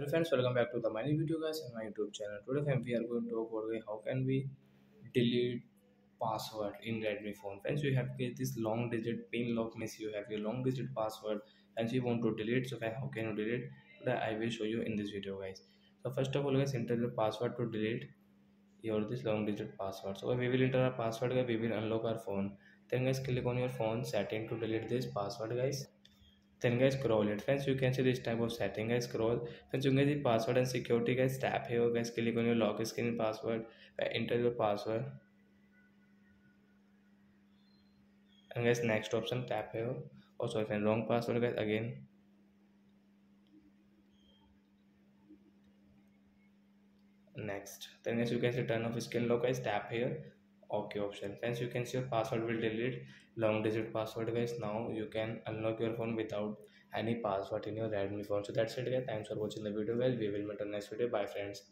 Hello friends, welcome back to the many video guys in my YouTube channel. Today friends, we are going to talk about how can we delete password in Redmi phone. Friends, you have this long digit pin lock miss. You have your long digit password and you want to delete. So how can you delete? Today I will show you in this video guys. So first of all guys, enter the password to delete your this long digit password. So we will enter our password guys. We will unlock our phone. Then guys, click on your phone setting to delete this password guys then guys scroll it friends you can see this type of setting guys scroll friends you can see password and security guys tap here guys click on your lock screen password enter your password and guys next option tap here oh sorry friend wrong password guys again next then guys you can see turn off screen lock guys tap here okay option. Friends you can see your password will delete. Long digit password guys. Now you can unlock your phone without any password in your redmi phone. So that's it guys. Thanks for watching the video guys. We will meet on next video. Bye friends